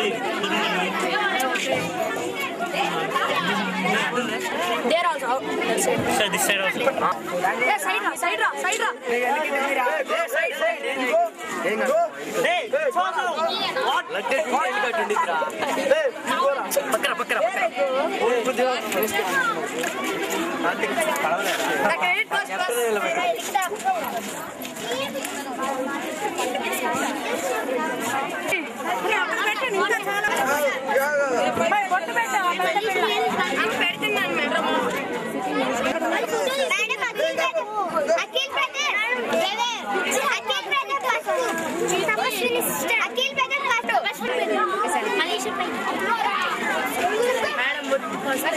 There also out. That's it. So this side also. Yeah, side ra, side ra, side ra. Yeah, side, side. Go. Go. Hey, so so. What? What? Hey, Baqarah Baqarah Baqarah ஒரு தேவா நான் credit pass pass madam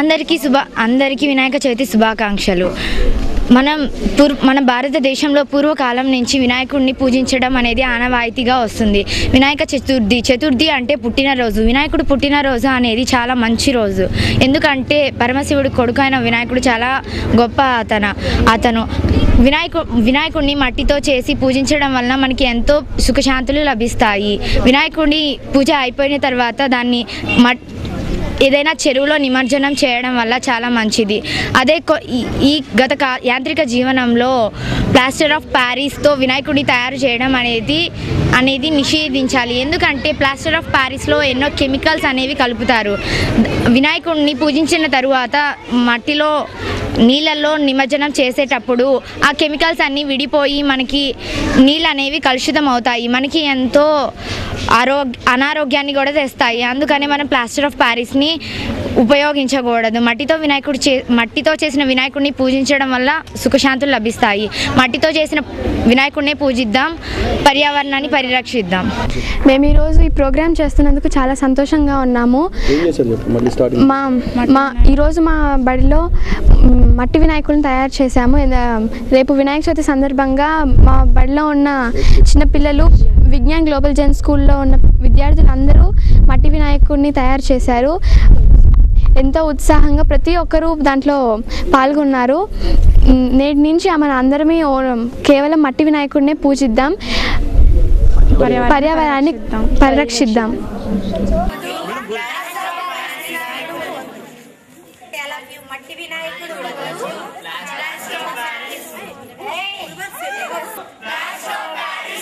అందరికీ శుభ అందరికీ వినాయక చవితి శుభాకాంక్షలు. మనం poor మన భారతదేశంలో పూర్వకాలం నుంచి వినాయకుడిని పూజించడం అనేది ఆనవాయితీగా వస్తుంది. వినాయక చతుర్థి చతుర్థి అంటే పుట్టినరోజు. వినాయకుడు పుట్టినరోజు అనేది చాలా మంచి రోజు. ఎందుకంటే పరమశివుడు కొడుకు అయిన వినాయకుడు చాలా గొప్ప అతను. అతను వినాయకు వినాయకుడిని మట్టితో చేసి పూజించడం వలన మనకి ఎంతో సుఖశాంతులు లభిస్తాయి. వినాయకుడిని పూజ అయిపోయిన తర్వాత దాన్ని మట్ ఏదైనా చెరువులో నిమజ్జనం చేయడం వల్ల చాలా మంచిది. అదే కొ- ఈ- ఈ గత యాంత్రిక జీవనంలో ప్లాస్టర్ ఆఫ్ ప్యారిస్తో వినాయకుడిని తయారు చేయడం అనేది అనేది నిషేధించాలి. ఎందుకంటే ప్లాస్టర్ ఆఫ్ ప్యారిస్లో ఎన్నో కెమికల్స్ అనేవి కలుపుతారు. వినాయకుడిని పూజించిన తరువాత మట్టిలో నీళ్ళల్లో నిమజ్జనం చేసేటప్పుడు ఆ కెమికల్స్ అన్నీ విడిపోయి మనకి నీళ్ళు అనేవి కలుషితం అవుతాయి మనకి ఎంతో ఆరోగ్య అనారోగ్యాన్ని కూడా తెస్తాయి. అందుకని మనం ప్లాస్టర్ ఆఫ్ ప్యారిస్ని ఉపయోగించకూడదు. మట్టితో వినాయకుడు చే మట్టితో చేసిన వినాయకుడిని పూజించడం వల్ల సుఖశాంతులు లభిస్తాయి. మట్టితో చేసిన వినాయకుడిని పూజిద్దాం పర్యావరణాన్ని పరిరక్షిద్దాం. మేము ఈరోజు ఈ ప్రోగ్రామ్ చేస్తున్నందుకు చాలా సంతోషంగా ఉన్నాము. మా మా ఈరోజు మా బడిలో మట్టి వినాయకులను తయారు చేశాము. రేపు వినాయక చవితి సందర్భంగా మా బడిలో ఉన్న చిన్నపిల్లలు విజ్ఞాన్ గ్లోబల్ జెన్ స్కూల్లో ఉన్న విద్యార్థులు అందరూ మట్టి వినాయకుడిని తయారు చేశారు. ఎంతో ఉత్సాహంగా ప్రతి ఒక్కరూ దాంట్లో పాల్గొన్నారు. నేటి నుంచి మన అందరమే కేవలం మట్టి వినాయకుడినే పూజిద్దాం. పర్యావరణాన్ని పరిరక్షిద్దాం. you Mati Vinayakudu Vagachu. Last show of Paris. Hey! Last show Paris.